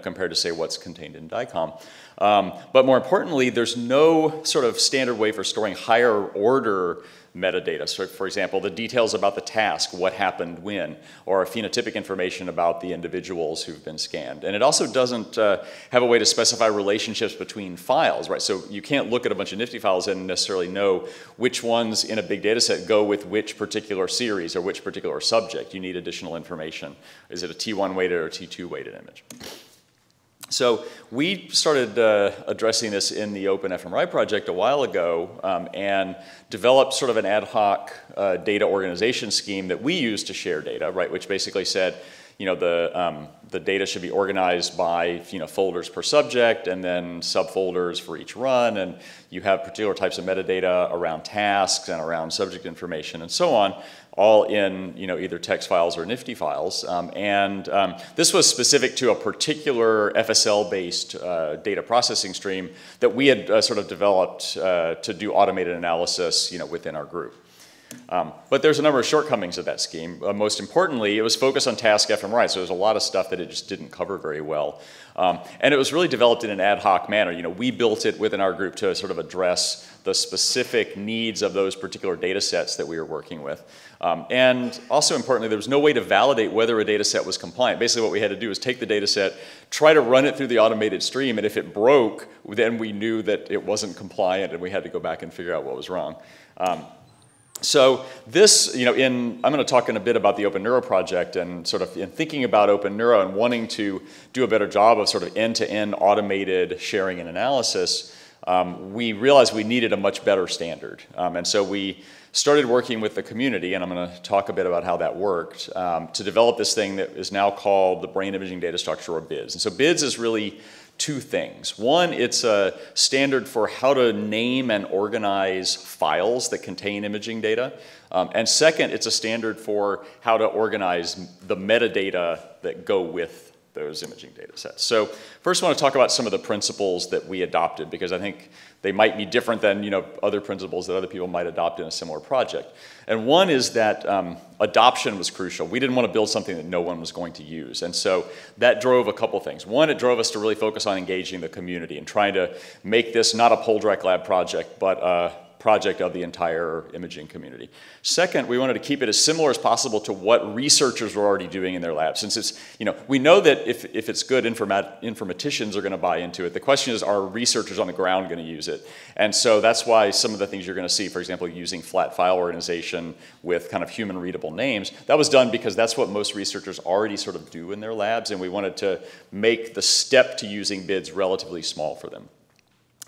compared to say what's contained in DICOM. Um, but more importantly, there's no sort of standard way for storing higher order metadata. So for example, the details about the task, what happened when, or phenotypic information about the individuals who've been scanned. And it also doesn't uh, have a way to specify relationships between files, right? So you can't look at a bunch of NIfTI files and necessarily know which ones in a big data set go with which particular series or which particular subject. You need additional information. Is it a T1 weighted or T2 weighted image? So we started uh, addressing this in the Open fMRI project a while ago um, and developed sort of an ad hoc uh, data organization scheme that we use to share data, right, which basically said, you know, the, um, the data should be organized by, you know, folders per subject and then subfolders for each run, and you have particular types of metadata around tasks and around subject information and so on all in you know, either text files or NIfTI files. Um, and um, this was specific to a particular FSL-based uh, data processing stream that we had uh, sort of developed uh, to do automated analysis you know, within our group. Um, but there's a number of shortcomings of that scheme. Uh, most importantly, it was focused on task fMRI, so there's a lot of stuff that it just didn't cover very well. Um, and it was really developed in an ad hoc manner. You know, we built it within our group to sort of address the specific needs of those particular data sets that we were working with. Um, and also importantly, there was no way to validate whether a data set was compliant. Basically what we had to do was take the data set, try to run it through the automated stream, and if it broke, then we knew that it wasn't compliant and we had to go back and figure out what was wrong. Um, so this, you know, in, I'm going to talk in a bit about the Open Neuro project and sort of in thinking about Open Neuro and wanting to do a better job of sort of end-to-end -end automated sharing and analysis, um, we realized we needed a much better standard. Um, and so we started working with the community, and I'm going to talk a bit about how that worked, um, to develop this thing that is now called the Brain Imaging Data Structure, or BIDS. And so BIDS is really two things. One, it's a standard for how to name and organize files that contain imaging data. Um, and second, it's a standard for how to organize the metadata that go with those imaging data sets. So first I want to talk about some of the principles that we adopted because I think they might be different than you know, other principles that other people might adopt in a similar project. And one is that um, adoption was crucial. We didn't want to build something that no one was going to use. And so that drove a couple things. One, it drove us to really focus on engaging the community and trying to make this not a Poldrack Lab project, but a project of the entire imaging community. Second, we wanted to keep it as similar as possible to what researchers were already doing in their labs. Since it's, you know, we know that if, if it's good, informat informaticians are going to buy into it. The question is, are researchers on the ground going to use it? And so that's why some of the things you're going to see, for example, using flat file organization with kind of human readable names, that was done because that's what most researchers already sort of do in their labs, and we wanted to make the step to using BIDS relatively small for them.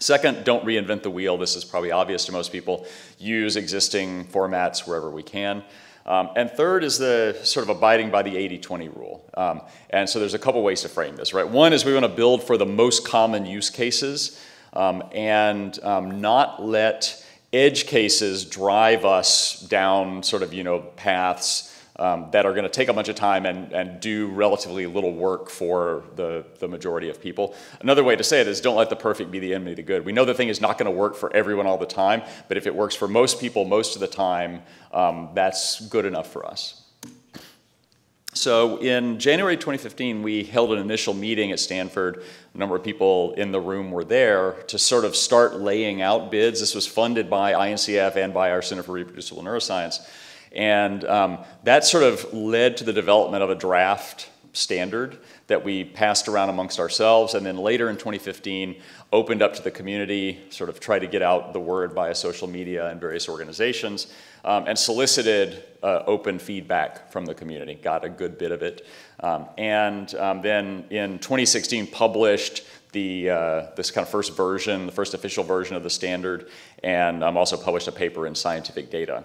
Second, don't reinvent the wheel. This is probably obvious to most people. Use existing formats wherever we can. Um, and third is the sort of abiding by the 80-20 rule. Um, and so there's a couple ways to frame this, right? One is we want to build for the most common use cases um, and um, not let edge cases drive us down sort of, you know, paths um, that are going to take a bunch of time and, and do relatively little work for the, the majority of people. Another way to say it is don't let the perfect be the enemy of the good. We know the thing is not going to work for everyone all the time, but if it works for most people most of the time, um, that's good enough for us. So in January 2015, we held an initial meeting at Stanford. A number of people in the room were there to sort of start laying out BIDS. This was funded by INCF and by our Center for Reproducible Neuroscience. And um, that sort of led to the development of a draft standard that we passed around amongst ourselves and then later in 2015 opened up to the community, sort of tried to get out the word via social media and various organizations, um, and solicited uh, open feedback from the community, got a good bit of it. Um, and um, then in 2016 published the, uh, this kind of first version, the first official version of the standard, and um, also published a paper in Scientific Data.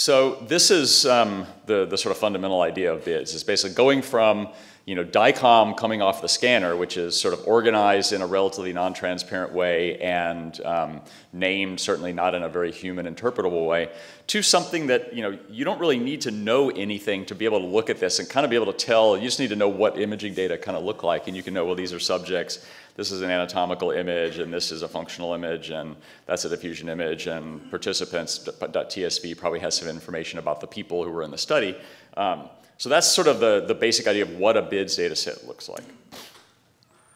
So this is um, the, the sort of fundamental idea of BIDS. It's basically going from you know, DICOM coming off the scanner, which is sort of organized in a relatively non-transparent way and um, named certainly not in a very human interpretable way, to something that you know you don't really need to know anything to be able to look at this and kind of be able to tell. You just need to know what imaging data kind of look like, and you can know well these are subjects, this is an anatomical image, and this is a functional image, and that's a diffusion image, and participants.tsv probably has some information about the people who were in the study. Um, so that's sort of the, the basic idea of what a BIDS data set looks like.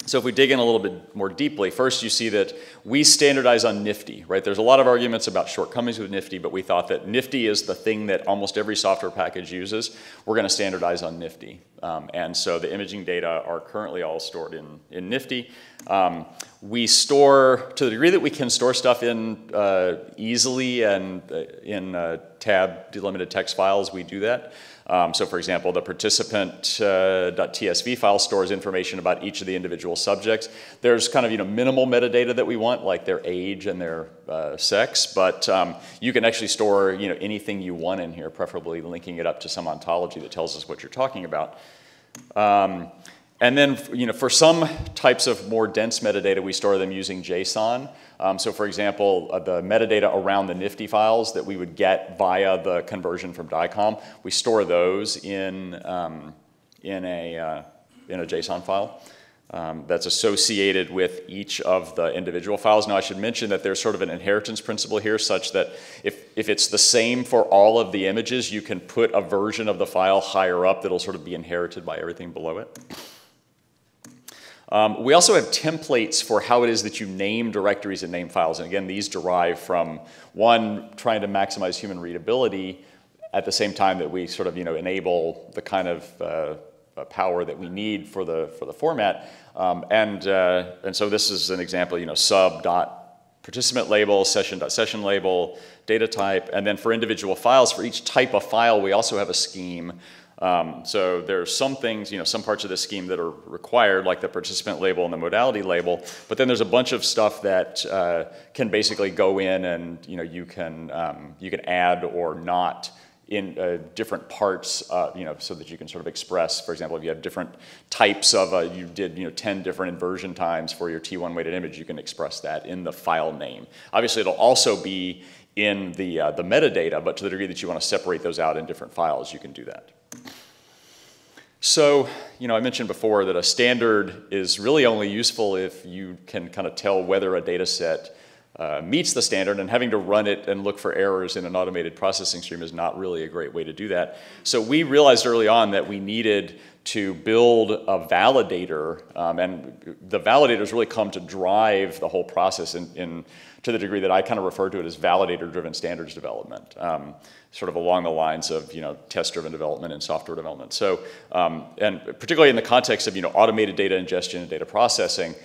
So if we dig in a little bit more deeply, first you see that we standardize on NIfTI, right? There's a lot of arguments about shortcomings with NIfTI, but we thought that NIfTI is the thing that almost every software package uses. We're going to standardize on NIfTI. Um, and so the imaging data are currently all stored in, in NIfTI. Um, we store, to the degree that we can store stuff in uh, easily and uh, in uh, tab delimited text files, we do that. Um, so for example, the participant.tsv uh, file stores information about each of the individual subjects. There's kind of you know minimal metadata that we want, like their age and their uh, sex, but um, you can actually store you know anything you want in here, preferably linking it up to some ontology that tells us what you're talking about. Um, and then, you know, for some types of more dense metadata, we store them using JSON. Um, so for example, uh, the metadata around the NIfTI files that we would get via the conversion from DICOM, we store those in, um, in, a, uh, in a JSON file. Um, that's associated with each of the individual files. Now I should mention that there's sort of an inheritance principle here such that if, if it's the same for all of the images, you can put a version of the file higher up that'll sort of be inherited by everything below it. Um, we also have templates for how it is that you name directories and name files. And again, these derive from one, trying to maximize human readability at the same time that we sort of you know, enable the kind of uh, uh power that we need for the, for the format. Um, and, uh, and so this is an example, you know, sub dot participant label, session dot session label, data type, and then for individual files, for each type of file, we also have a scheme um, so there are some things, you know, some parts of the scheme that are required, like the participant label and the modality label, but then there's a bunch of stuff that uh, can basically go in and, you know, you can, um, you can add or not in uh, different parts, uh, you know, so that you can sort of express, for example, if you have different types of, uh, you did, you know, 10 different inversion times for your T1 weighted image, you can express that in the file name. Obviously, it'll also be in the, uh, the metadata, but to the degree that you want to separate those out in different files, you can do that. So, you know, I mentioned before that a standard is really only useful if you can kind of tell whether a data set uh, meets the standard, and having to run it and look for errors in an automated processing stream is not really a great way to do that. So we realized early on that we needed to build a validator, um, and the validators really come to drive the whole process in, in to the degree that I kind of refer to it as validator-driven standards development. Um, sort of along the lines of you know test-driven development and software development. So, um, and particularly in the context of you know automated data ingestion and data processing,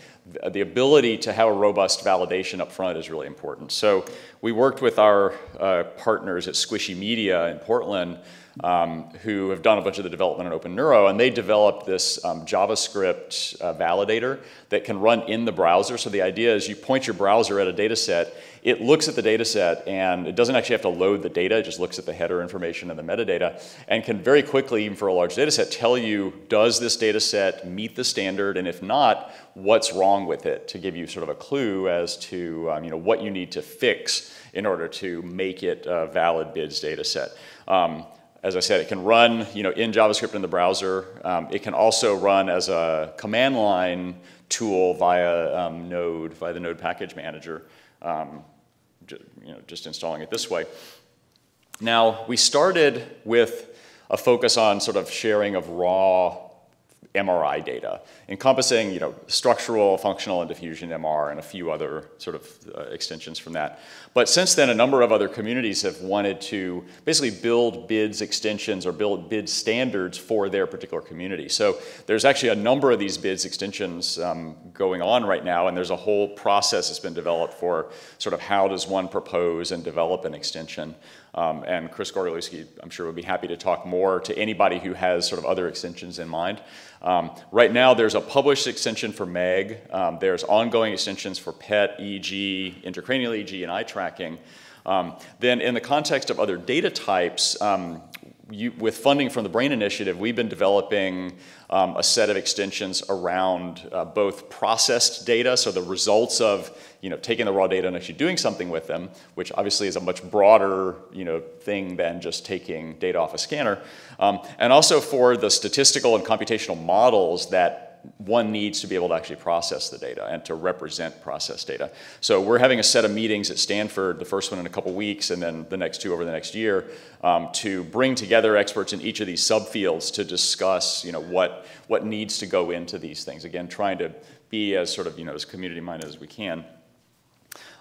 the ability to have a robust validation up front is really important. So we worked with our uh, partners at Squishy Media in Portland um, who have done a bunch of the development in Open Neuro, and they developed this um, JavaScript uh, validator that can run in the browser. So the idea is you point your browser at a data set, it looks at the data set, and it doesn't actually have to load the data, it just looks at the header information and the metadata, and can very quickly, even for a large data set, tell you, does this data set meet the standard, and if not, what's wrong with it, to give you sort of a clue as to um, you know, what you need to fix in order to make it a valid BIDS data set. Um, as I said, it can run you know, in JavaScript in the browser. Um, it can also run as a command line tool via um, Node, via the Node package manager, um, you know, just installing it this way. Now, we started with a focus on sort of sharing of raw MRI data, encompassing you know, structural, functional, and diffusion MR, and a few other sort of uh, extensions from that. But since then, a number of other communities have wanted to basically build BIDS extensions or build BIDS standards for their particular community. So there's actually a number of these BIDS extensions um, going on right now, and there's a whole process that's been developed for sort of how does one propose and develop an extension. Um, and Chris Gorgolewski, I'm sure, would be happy to talk more to anybody who has sort of other extensions in mind. Um, right now, there's a published extension for MEG. Um, there's ongoing extensions for PET, EEG, intracranial EEG, and eye tracking. Um, then in the context of other data types, um, you, with funding from the BRAIN Initiative, we've been developing um, a set of extensions around uh, both processed data, so the results of you know, taking the raw data and actually doing something with them, which obviously is a much broader you know, thing than just taking data off a scanner, um, and also for the statistical and computational models that one needs to be able to actually process the data and to represent process data. So we're having a set of meetings at Stanford, the first one in a couple weeks, and then the next two over the next year, um, to bring together experts in each of these subfields to discuss, you know, what, what needs to go into these things. Again, trying to be as sort of, you know, as community-minded as we can.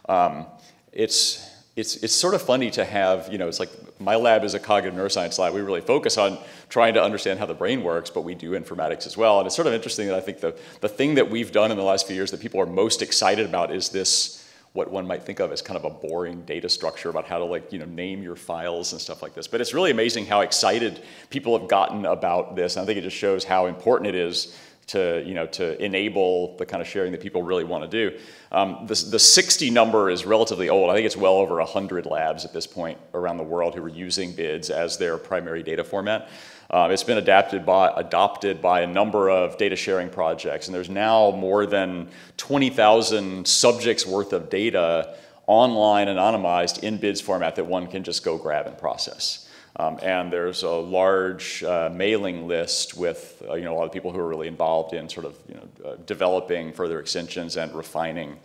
Um, it's, it's, it's sort of funny to have, you know, it's like my lab is a cognitive neuroscience lab. We really focus on trying to understand how the brain works, but we do informatics as well. And it's sort of interesting that I think the, the thing that we've done in the last few years that people are most excited about is this, what one might think of as kind of a boring data structure about how to like, you know, name your files and stuff like this. But it's really amazing how excited people have gotten about this. And I think it just shows how important it is to, you know, to enable the kind of sharing that people really want to do. Um, the, the 60 number is relatively old. I think it's well over 100 labs at this point around the world who are using BIDS as their primary data format. Uh, it's been adapted by, adopted by a number of data sharing projects, and there's now more than 20,000 subjects worth of data online anonymized in BIDS format that one can just go grab and process. Um, and there's a large uh, mailing list with uh, you know, a lot of people who are really involved in sort of you know, uh, developing further extensions and refining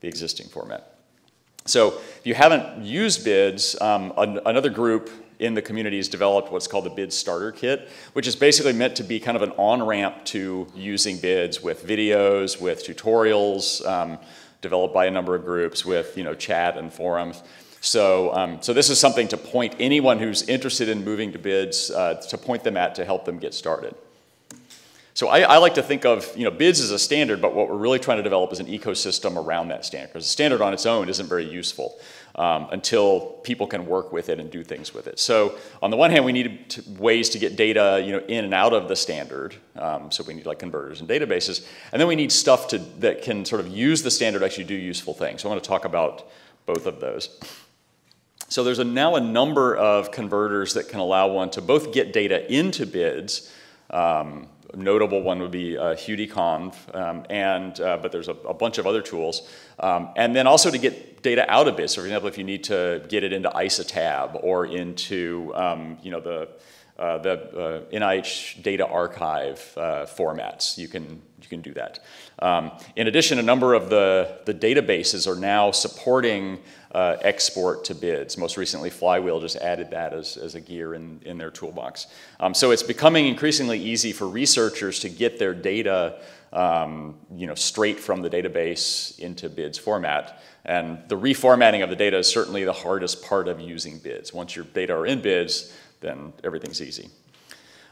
the existing format. So if you haven't used BIDS, um, an another group in the community has developed what's called the BIDS Starter Kit, which is basically meant to be kind of an on-ramp to using BIDS with videos, with tutorials, um, developed by a number of groups with you know, chat and forums. So, um, so this is something to point anyone who's interested in moving to BIDS uh, to point them at to help them get started. So I, I, like to think of you know, BIDS as a standard, but what we're really trying to develop is an ecosystem around that standard. Because the standard on its own isn't very useful um, until people can work with it and do things with it. So on the one hand, we need to, ways to get data you know, in and out of the standard. Um, so we need like converters and databases. And then we need stuff to, that can sort of use the standard to actually do useful things. So I want to talk about both of those. So there's a, now a number of converters that can allow one to both get data into BIDS. Um, a notable one would be uh, HeuDiConv, um, and, uh, but there's a, a, bunch of other tools. Um, and then also to get data out of BIDS. So for example, if you need to get it into ISATAB or into um, you know, the, uh, the uh, NIH data archive uh, formats, you can, you can do that. Um, in addition, a number of the, the databases are now supporting uh, export to BIDS. Most recently, Flywheel just added that as, as a gear in, in their toolbox. Um, so it's becoming increasingly easy for researchers to get their data um, you know, straight from the database into BIDS format. And the reformatting of the data is certainly the hardest part of using BIDS. Once your data are in BIDS, then everything's easy.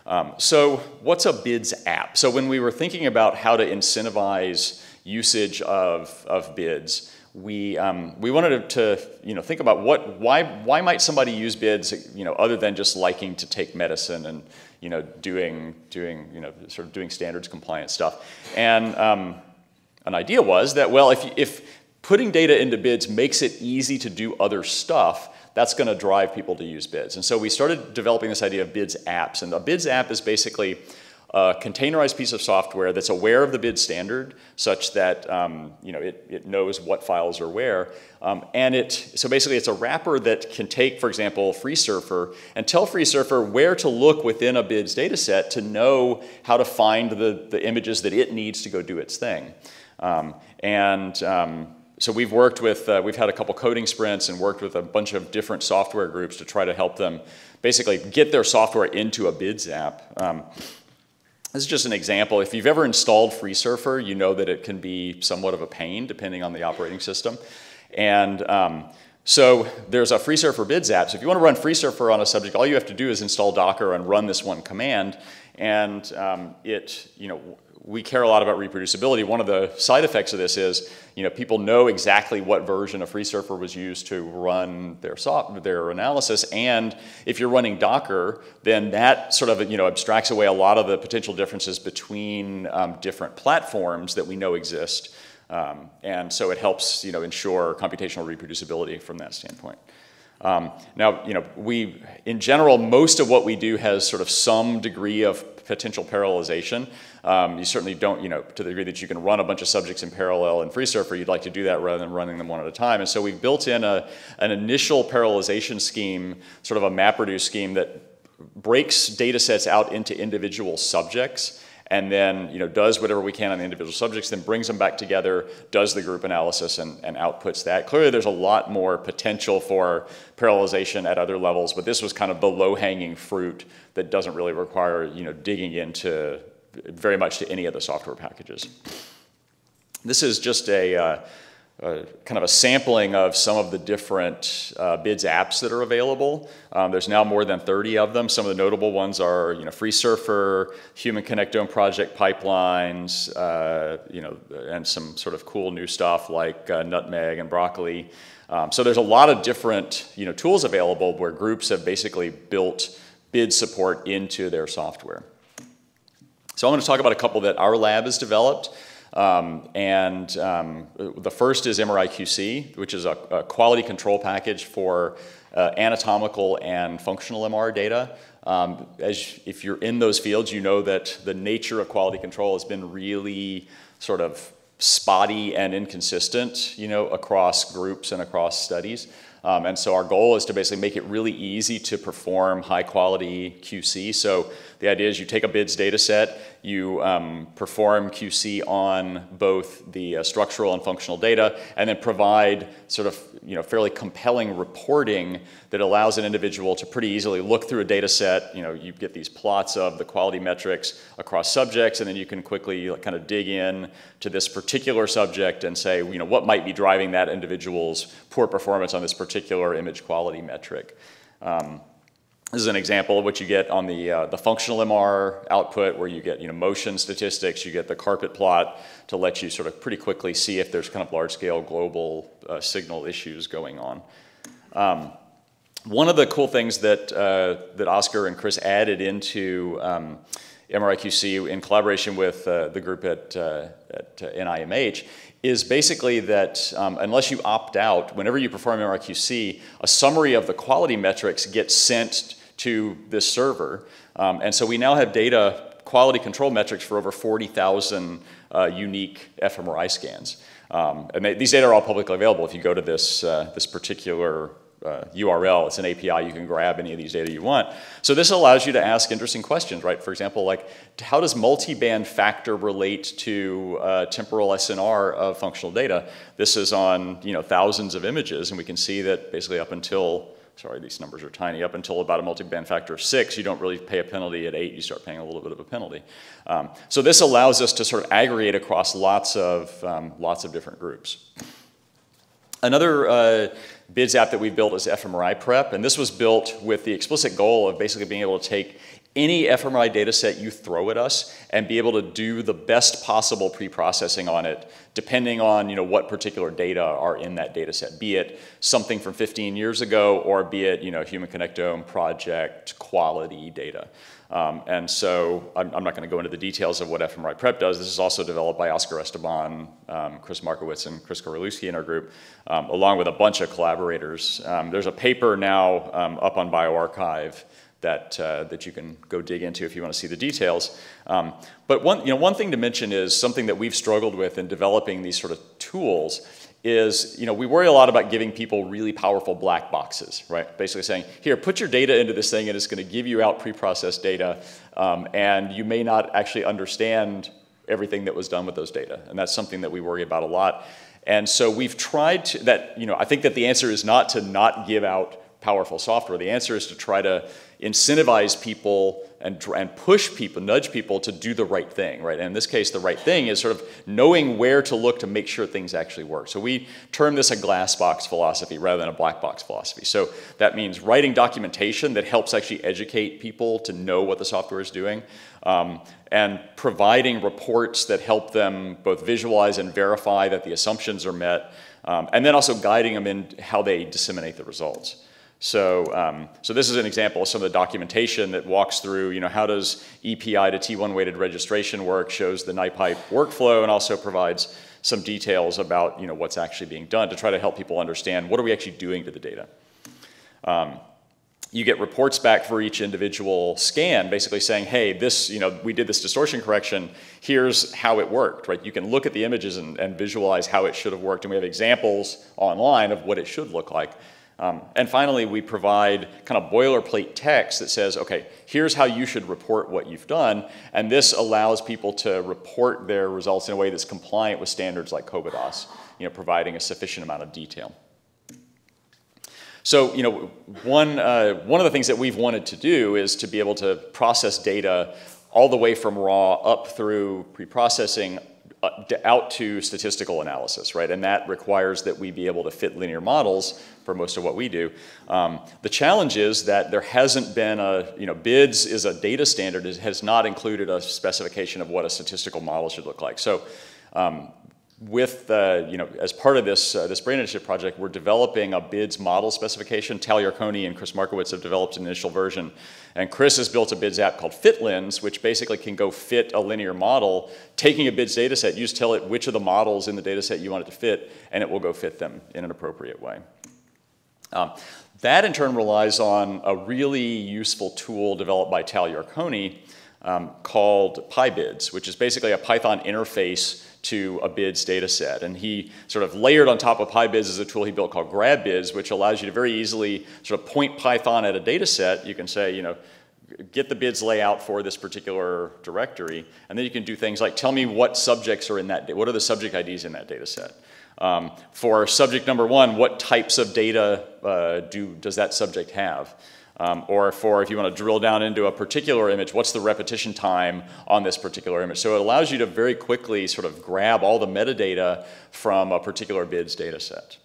Um, so what's a BIDS app? So when we were thinking about how to incentivize usage of, of BIDS, we, um, we wanted to, you know, think about what, why, why might somebody use BIDS, you know, other than just liking to take medicine and, you know, doing, doing, you know, sort of doing standards compliant stuff. And um, an idea was that, well, if, if putting data into BIDS makes it easy to do other stuff, that's going to drive people to use BIDS. And so we started developing this idea of BIDS apps. And a BIDS app is basically a containerized piece of software that's aware of the BID standard such that um, you know, it, it knows what files are where. Um, and it, so basically it's a wrapper that can take, for example, FreeSurfer and tell FreeSurfer where to look within a BIDS data set to know how to find the, the images that it needs to go do its thing. Um, and um, so we've worked with, uh, we've had a couple coding sprints and worked with a bunch of different software groups to try to help them basically get their software into a BIDS app. Um, this is just an example. If you've ever installed FreeSurfer, you know that it can be somewhat of a pain depending on the operating system. And um, so there's a FreeSurfer BIDS app. So if you want to run FreeSurfer on a subject, all you have to do is install Docker and run this one command. And um, it, you know, we care a lot about reproducibility. One of the side effects of this is, you know, people know exactly what version of FreeSurfer was used to run their soft, their analysis. And if you're running Docker, then that sort of, you know, abstracts away a lot of the potential differences between um, different platforms that we know exist. Um, and so it helps, you know, ensure computational reproducibility from that standpoint. Um, now, you know, we, in general, most of what we do has sort of some degree of potential parallelization. Um, you certainly don't, you know, to the degree that you can run a bunch of subjects in parallel in FreeSurfer, you'd like to do that rather than running them one at a time. And so we've built in a, an initial parallelization scheme, sort of a MapReduce scheme that breaks data sets out into individual subjects and then you know, does whatever we can on the individual subjects, then brings them back together, does the group analysis, and, and outputs that. Clearly, there's a lot more potential for parallelization at other levels, but this was kind of the low-hanging fruit that doesn't really require you know, digging into very much to any of the software packages. This is just a uh, kind of a sampling of some of the different uh, BIDS apps that are available. Um, there's now more than 30 of them. Some of the notable ones are, you know, FreeSurfer, Human Connectome Project pipelines, uh, you know, and some sort of cool new stuff like uh, Nutmeg and Broccoli. Um, so there's a lot of different, you know, tools available where groups have basically built BID support into their software. So I'm going to talk about a couple that our lab has developed. Um, and um, the first is MRI-QC, which is a, a quality control package for uh, anatomical and functional MR data. Um, as if you're in those fields, you know that the nature of quality control has been really sort of spotty and inconsistent, you know, across groups and across studies. Um, and so our goal is to basically make it really easy to perform high quality QC. So the idea is you take a BIDS data set, you um, perform QC on both the uh, structural and functional data, and then provide sort of you know, fairly compelling reporting that allows an individual to pretty easily look through a data set. You know, you get these plots of the quality metrics across subjects, and then you can quickly like, kind of dig in to this particular subject and say, you know, what might be driving that individual's poor performance on this particular image quality metric. Um, this is an example of what you get on the, uh, the functional MR output where you get you know, motion statistics, you get the carpet plot to let you sort of pretty quickly see if there's kind of large scale global uh, signal issues going on. Um, one of the cool things that, uh, that Oscar and Chris added into um, MRIQC in collaboration with uh, the group at, uh, at NIMH is basically that um, unless you opt out, whenever you perform MRIQC, a summary of the quality metrics gets sent to this server. Um, and so we now have data quality control metrics for over 40,000 uh, unique fMRI scans. Um, and they, these data are all publicly available. If you go to this, uh, this particular uh, URL, it's an API, you can grab any of these data you want. So this allows you to ask interesting questions, right? For example, like how does multiband factor relate to uh, temporal SNR of functional data? This is on you know, thousands of images, and we can see that basically up until sorry, these numbers are tiny, up until about a multi-band factor of six, you don't really pay a penalty. At eight, you start paying a little bit of a penalty. Um, so this allows us to sort of aggregate across lots of, um, lots of different groups. Another uh, BIDS app that we built is fMRI Prep, and this was built with the explicit goal of basically being able to take any fMRI data set you throw at us and be able to do the best possible pre-processing on it depending on you know, what particular data are in that data set, be it something from 15 years ago or be it you know, Human Connectome project quality data. Um, and so I'm, I'm not going to go into the details of what fMRI Prep does. This is also developed by Oscar Esteban, um, Chris Markiewicz, and Chris Gorgolewski in our group, um, along with a bunch of collaborators. Um, there's a paper now um, up on bioRxiv that, uh, that you can go dig into if you want to see the details. Um, but one, you know, one thing to mention is something that we've struggled with in developing these sort of tools is, you know, we worry a lot about giving people really powerful black boxes, right? Basically saying, here, put your data into this thing and it's going to give you out pre-processed data, um, and you may not actually understand everything that was done with those data. And that's something that we worry about a lot. And so we've tried to, that, you know, I think that the answer is not to not give out powerful software. The answer is to try to incentivize people and, and push people, nudge people to do the right thing, right? And in this case, the right thing is sort of knowing where to look to make sure things actually work. So we term this a glass box philosophy rather than a black box philosophy. So that means writing documentation that helps actually educate people to know what the software is doing, um, and providing reports that help them both visualize and verify that the assumptions are met, um, and then also guiding them in how they disseminate the results. So, um, so this is an example of some of the documentation that walks through, you know, how does EPI to T1 weighted registration work, shows the Nipype workflow, and also provides some details about, you know, what's actually being done to try to help people understand what are we actually doing to the data. Um, you get reports back for each individual scan, basically saying, hey, this, you know, we did this distortion correction, here's how it worked, right? You can look at the images and, and visualize how it should have worked, and we have examples online of what it should look like. Um, and finally, we provide kind of boilerplate text that says, okay, here's how you should report what you've done, and this allows people to report their results in a way that's compliant with standards like COBIDAS, you know, providing a sufficient amount of detail. So, you know, one, uh, one of the things that we've wanted to do is to be able to process data all the way from raw up through pre-processing out to statistical analysis, right? And that requires that we be able to fit linear models for most of what we do. Um, the challenge is that there hasn't been a, you know, BIDS is a data standard, it has not included a specification of what a statistical model should look like. So um, with, uh, you know, as part of this, uh, this Brain Initiative project, we're developing a BIDS model specification. Tal Yarkoni and Chris Markiewicz have developed an initial version. And Chris has built a BIDS app called FitLins, which basically can go fit a linear model, taking a BIDS data set, you just tell it which of the models in the data set you want it to fit, and it will go fit them in an appropriate way. Um, that in turn relies on a really useful tool developed by Tal Yarkoni um, called PyBids, which is basically a Python interface to a BIDS data set. And he sort of layered on top of PyBids is a tool he built called GrabBids, which allows you to very easily sort of point Python at a data set. You can say, you know, get the BIDS layout for this particular directory, and then you can do things like tell me what subjects are in that, what are the subject IDs in that data set. Um, for subject number one, what types of data uh, do, does that subject have? Um, or for if you want to drill down into a particular image, what's the repetition time on this particular image? So it allows you to very quickly sort of grab all the metadata from a particular BIDS data set.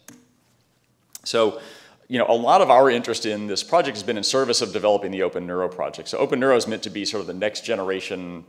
So you know, a lot of our interest in this project has been in service of developing the Open Neuro project. So Open Neuro is meant to be sort of the next generation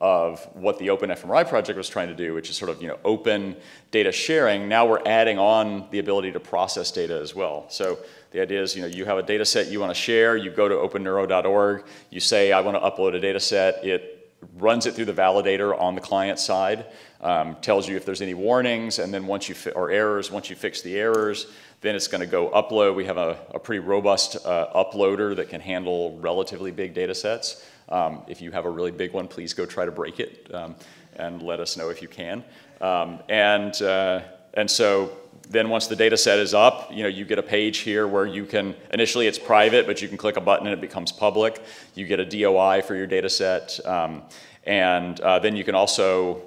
of what the Open fMRI project was trying to do, which is sort of you know open data sharing. Now we're adding on the ability to process data as well. So the idea is, you know, you have a data set you want to share, you go to openneuro.org, you say, I want to upload a data set, it runs it through the validator on the client side, um, tells you if there's any warnings, and then once you, or errors, once you fix the errors, then it's going to go upload. We have a, a pretty robust uh, uploader that can handle relatively big data sets. Um, if you have a really big one, please go try to break it um, and let us know if you can. Um, and, uh, and so then once the data set is up, you know, you get a page here where you can, initially it's private, but you can click a button and it becomes public. You get a DOI for your data set. Um, and uh, then you can also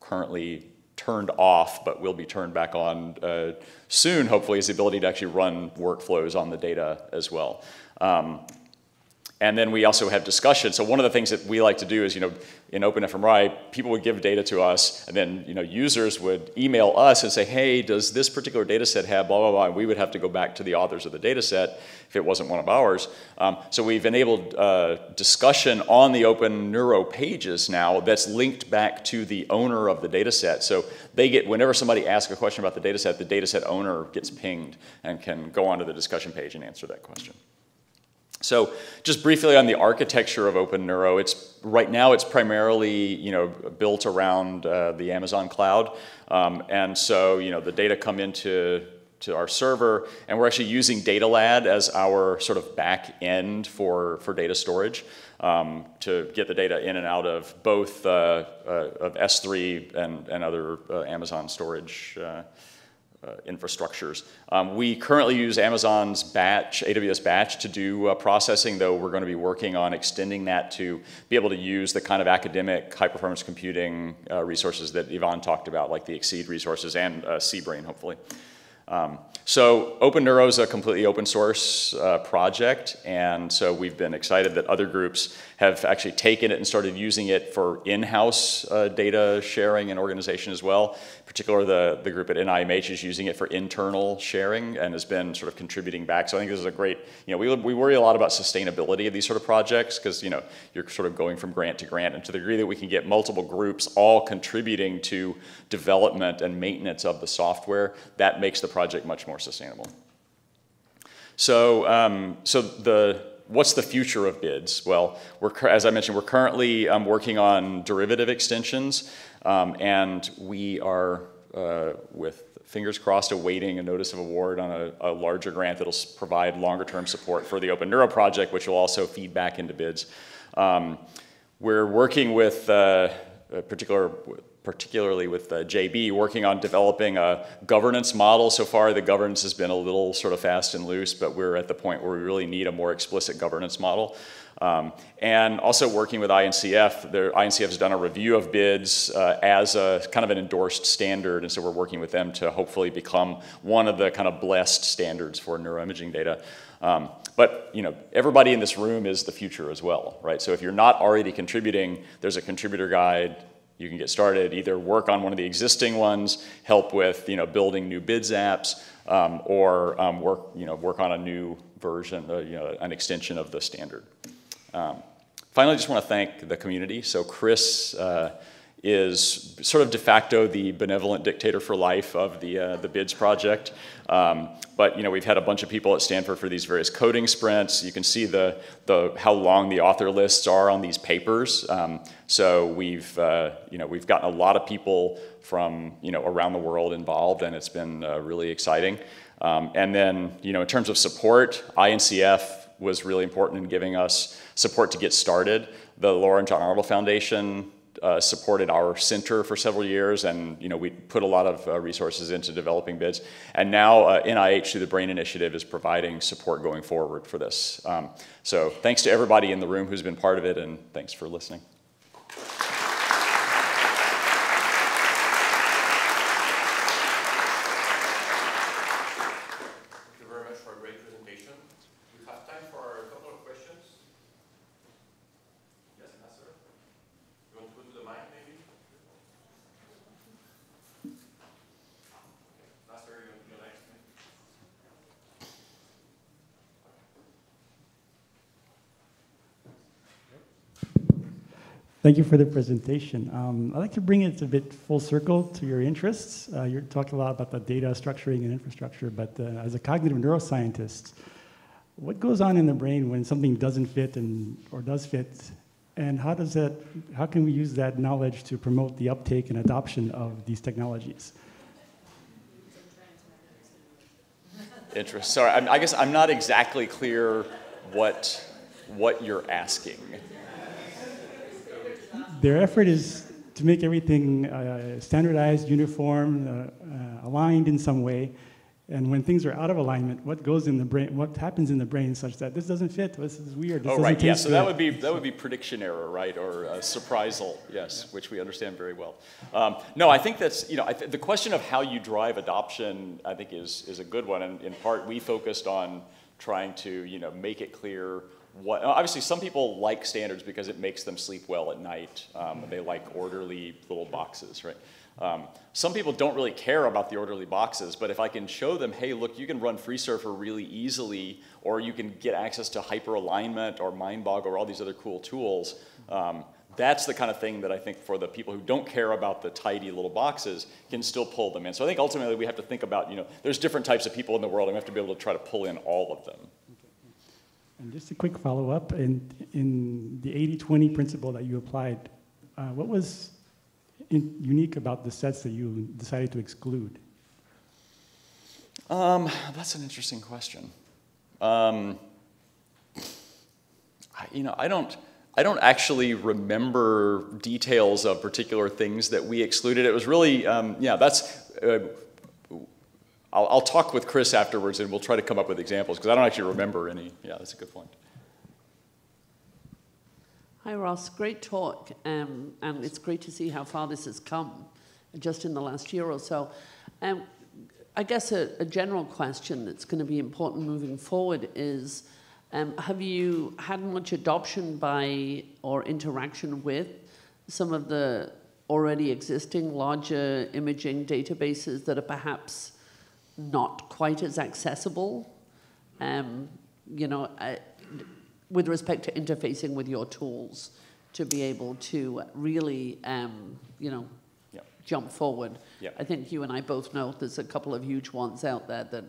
currently turned off, but will be turned back on uh, soon, hopefully, is the ability to actually run workflows on the data as well. Um, and then we also have discussion. So one of the things that we like to do is, you know, in OpenFMRI, people would give data to us, and then, you know, users would email us and say, hey, does this particular data set have blah, blah, blah, and we would have to go back to the authors of the data set if it wasn't one of ours. Um, so we've enabled uh, discussion on the Open Neuro pages now that's linked back to the owner of the data set. So they get, whenever somebody asks a question about the data set, the data set owner gets pinged and can go onto the discussion page and answer that question. So just briefly on the architecture of Open Neuro, it's right now it's primarily you know built around uh, the Amazon cloud, um, and so you know the data come into to our server, and we're actually using DataLad as our sort of back end for for data storage um, to get the data in and out of both uh, uh, of S3 and and other uh, Amazon storage uh, infrastructures. Um, we currently use Amazon's batch, AWS batch to do uh, processing, though we're going to be working on extending that to be able to use the kind of academic high performance computing uh, resources that Yvonne talked about, like the XSEDE resources and uh, CBrain, hopefully. Um, so Open Neuro is a completely open source uh, project, and so we've been excited that other groups have actually taken it and started using it for in-house uh, data sharing and organization as well. In particular, the, the group at NIMH is using it for internal sharing and has been sort of contributing back. So I think this is a great, you know, we, we worry a lot about sustainability of these sort of projects because, you know, you're sort of going from grant to grant. And to the degree that we can get multiple groups all contributing to development and maintenance of the software, that makes the project much more sustainable. So, um, so the, what's the future of BIDS? Well, we're, as I mentioned, we're currently um, working on derivative extensions, um, and we are, uh, with fingers crossed, awaiting a notice of award on a, a larger grant that'll provide longer term support for the Open Neuro project, which will also feed back into BIDS. Um, we're working with uh, a particular particularly with uh, JB, working on developing a governance model. So far, the governance has been a little sort of fast and loose, but we're at the point where we really need a more explicit governance model. Um, and also working with INCF, the, INCF has done a review of BIDS uh, as a kind of an endorsed standard, and so we're working with them to hopefully become one of the kind of blessed standards for neuroimaging data. Um, but you know, everybody in this room is the future as well, right? So if you're not already contributing, there's a contributor guide. You can get started, either work on one of the existing ones, help with you know building new BIDS apps, um, or um, work you know work on a new version, uh, you know, an extension of the standard. Um, finally, just want to thank the community. So Chris uh, is sort of de facto the benevolent dictator for life of the, uh, the BIDS project. Um, but you know, we've had a bunch of people at Stanford for these various coding sprints. You can see the, the, how long the author lists are on these papers. Um, so we've, uh, you know, we've gotten a lot of people from you know, around the world involved, and it's been uh, really exciting. Um, and then, you know, in terms of support, INCF was really important in giving us support to get started. The Laura and John Arnold Foundation uh, supported our center for several years, and you know we put a lot of uh, resources into developing BIDS. And now uh, NIH through the Brain Initiative is providing support going forward for this. Um, so thanks to everybody in the room who's been part of it, and thanks for listening. Thank you for the presentation. Um, I'd like to bring it a bit full circle to your interests. Uh, you're talking a lot about the data structuring and infrastructure, but uh, as a cognitive neuroscientist, what goes on in the brain when something doesn't fit and or does fit, and how does that? How can we use that knowledge to promote the uptake and adoption of these technologies? Interest. Sorry, I, I guess I'm not exactly clear what what you're asking their effort is to make everything uh, standardized, uniform, uh, uh, aligned in some way. And when things are out of alignment, what goes in the brain, what happens in the brain such that this doesn't fit, this is weird. This oh, right, yeah, so that would be that would be prediction error, right, or uh, surprisal, yes, yeah. which we understand very well. Um, no, I think that's, you know, th the question of how you drive adoption, I think is, is a good one, and in part we focused on trying to, you know, make it clear what, obviously some people like standards because it makes them sleep well at night. Um, they like orderly little boxes, right? Um, some people don't really care about the orderly boxes, but if I can show them, hey, look, you can run FreeSurfer really easily, or you can get access to hyperalignment or Mindboggle or all these other cool tools, um, that's the kind of thing that I think for the people who don't care about the tidy little boxes can still pull them in. So I think ultimately we have to think about, you know, there's different types of people in the world and we have to be able to try to pull in all of them. And just a quick follow-up, in, in the 80-20 principle that you applied, uh, what was in, unique about the sets that you decided to exclude? Um, that's an interesting question. Um, I, you know, I don't, I don't actually remember details of particular things that we excluded. It was really, um, yeah, that's, uh, I'll, I'll talk with Chris afterwards and we'll try to come up with examples because I don't actually remember any. Yeah, that's a good point. Hi, Russ. Great talk. Um, and it's great to see how far this has come just in the last year or so. Um, I guess a, a, general question that's going to be important moving forward is um, have you had much adoption by or interaction with some of the already existing larger imaging databases that are perhaps not quite as accessible, um, you know, uh, with respect to interfacing with your tools to be able to really, um, you know, yep. jump forward. Yep. I think you and I both know there's a couple of huge ones out there that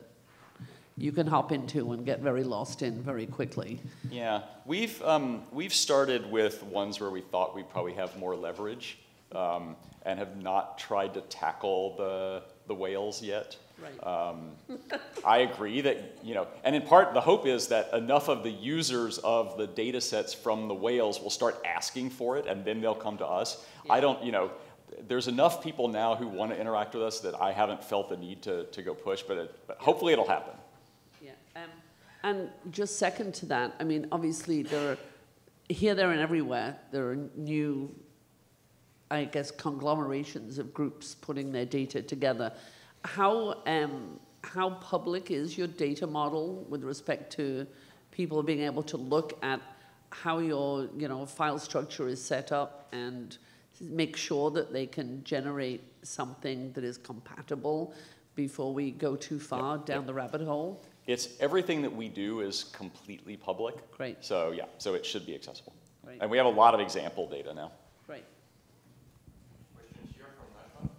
you can hop into and get very lost in very quickly. Yeah, we've, um, we've started with ones where we thought we'd probably have more leverage um, and have not tried to tackle the, the whales yet. Right. Um, I agree that, you know, and in part the hope is that enough of the users of the data sets from the whales will start asking for it and then they'll come to us. Yeah. I don't, you know, there's enough people now who want to interact with us that I haven't felt the need to, to go push, but, it, but hopefully it'll happen. Yeah, um, and just second to that, I mean, obviously there are, here, there, and everywhere, there are new, I guess, conglomerations of groups putting their data together. How, um, how public is your data model with respect to people being able to look at how your, you know, file structure is set up and make sure that they can generate something that is compatible before we go too far Yep, down yep. the rabbit hole? It's everything that we do is completely public. Great. So yeah, so it should be accessible. Great. And we have a lot of example data now. Great. Questions here from laptop?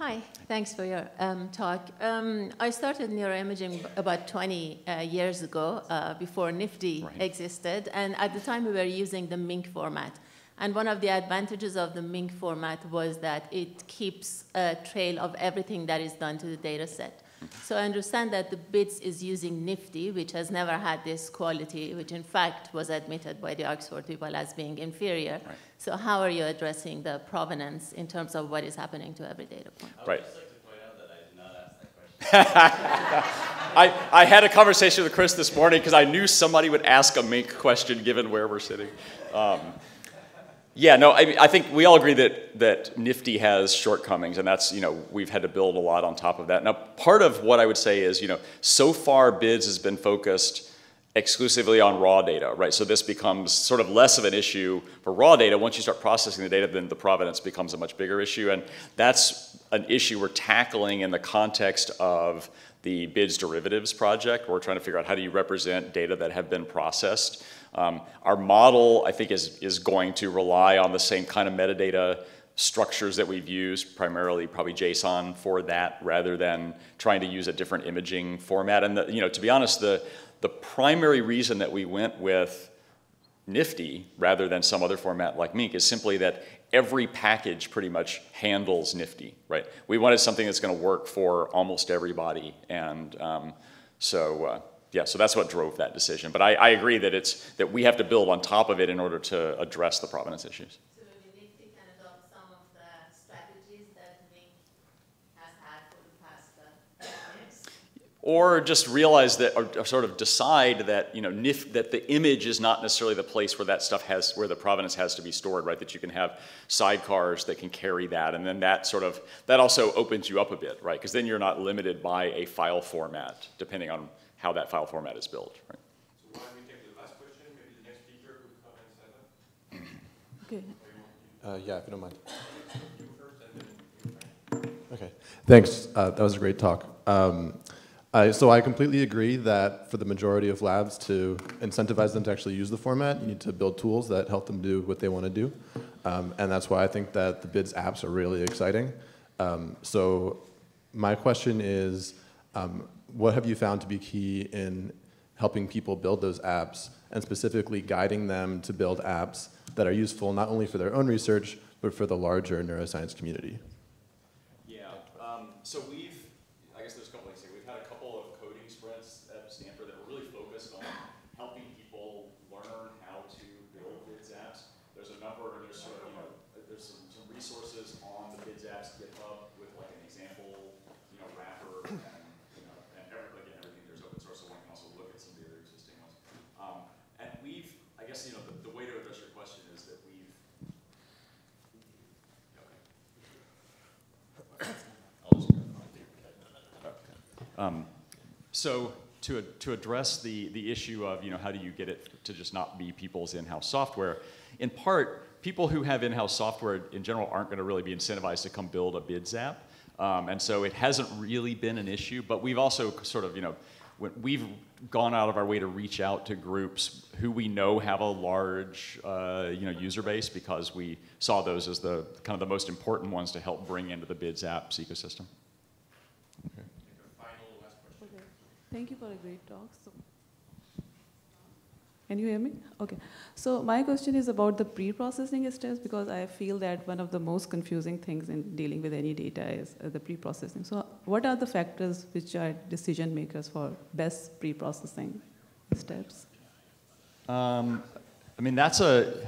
Hi, thanks for your um, talk. Um, I started neuroimaging about 20 uh, years ago, uh, before NIfTI Right. existed, and at the time we were using the MINC format. And one of the advantages of the MINC format was that it keeps a trail of everything that is done to the data set. So I understand that the BIDS is using NIfTI, which has never had this quality, which in fact was admitted by the Oxford people as being inferior. Right. So how are you addressing the provenance in terms of what is happening to every data point? Right. I just like to point out that I did not ask that question. I, I had a conversation with Chris this morning because I knew somebody would ask a MINC question given where we're sitting. Um, yeah, no, I, I think we all agree that, that NIfTI has shortcomings, and that's, you know, we've had to build a lot on top of that. Now, part of what I would say is, you know, so far BIDS has been focused exclusively on raw data, right? So this becomes sort of less of an issue for raw data. Once you start processing the data, then the provenance becomes a much bigger issue, and that's an issue we're tackling in the context of the BIDS derivatives project. We're trying to figure out how do you represent data that have been processed. Um, our model, I think, is, is going to rely on the same kind of metadata structures that we've used, primarily probably JSON for that, rather than trying to use a different imaging format. And the, you know, to be honest, the, the primary reason that we went with NIfTI rather than some other format like MINC is simply that every package pretty much handles NIfTI, right? We wanted something that's going to work for almost everybody, and um, so uh, yeah, so that's what drove that decision. But I, I agree that it's that we have to build on top of it in order to address the provenance issues. So maybe NIfTI can adopt some of the strategies that has had for the past uh, years? or just realize that or, or sort of decide that you know NIF, that the image is not necessarily the place where that stuff has where the provenance has to be stored right that you can have sidecars that can carry that and then that sort of that also opens you up a bit right because then you're not limited by a file format depending on how that file format is built right So why don't we take the last question? Maybe the next speaker could come and say that. Okay. Or you want Uh, yeah, if you don't mind. you first and then you. Okay. Thanks. Uh, that was a great talk. Um, I, so I completely agree that for the majority of labs to incentivize them to actually use the format, you need to build tools that help them do what they want to do. Um, and that's why I think that the BIDS apps are really exciting. Um, so my question is, um, what have you found to be key in helping people build those apps and specifically guiding them to build apps that are useful not only for their own research, but for the larger neuroscience community? Yeah, um, so we've, I guess there's a couple things here. We've had a couple of coding sprints at Stanford that were really focused on helping people learn how to build BIDS apps. There's a number, and there's sort of, you know, there's some, some resources on the BIDS apps GitHub with like an example, you know, wrapper and, you know, and every, again, everything there's open source, so one can also look at some of the other existing ones. Um, and we've, I guess, you know, the, the way to address your question is that we've, okay. I'll just um, so to, to address the, the issue of, you know, how do you get it to just not be people's in-house software, in part, people who have in-house software in general aren't going to really be incentivized to come build a BIDS app. Um, and so it hasn't really been an issue, but we've also sort of, you know, we've gone out of our way to reach out to groups who we know have a large, uh, you know, user base because we saw those as the kind of the most important ones to help bring into the BIDS apps ecosystem. Take a final last question. Mm-hmm. Okay. Thank you for a great talk. So, can you hear me? Okay. So my question is about the pre-processing steps because I feel that one of the most confusing things in dealing with any data is uh, the pre-processing. So what are the factors which are decision makers for best pre-processing steps? Um, I mean, that's a,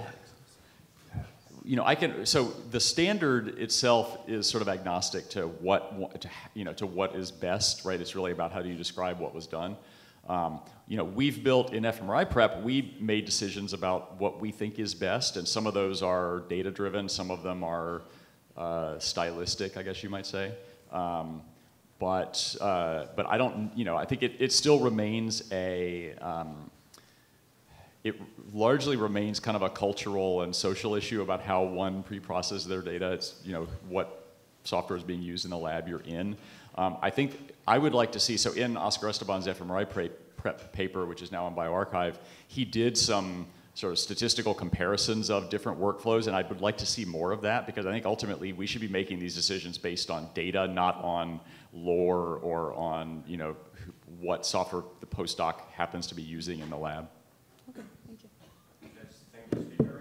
you know, I can, so the standard itself is sort of agnostic to what, to, you know, to what is best, right? It's really about how do you describe what was done. Um, you know, we've built in fMRIPrep, we made decisions about what we think is best, and some of those are data driven, some of them are uh, stylistic, I guess you might say. Um, but, uh, but I don't, you know, I think it, it still remains a, um, it largely remains kind of a cultural and social issue about how one pre-processes their data. It's, you know, what software is being used in the lab you're in. Um, I think I would like to see, so in Oscar Esteban's fMRI pre- prep paper, which is now on bioRxiv, he did some sort of statistical comparisons of different workflows, and I would like to see more of that because I think ultimately we should be making these decisions based on data, not on lore or on, you know, what software the postdoc happens to be using in the lab. So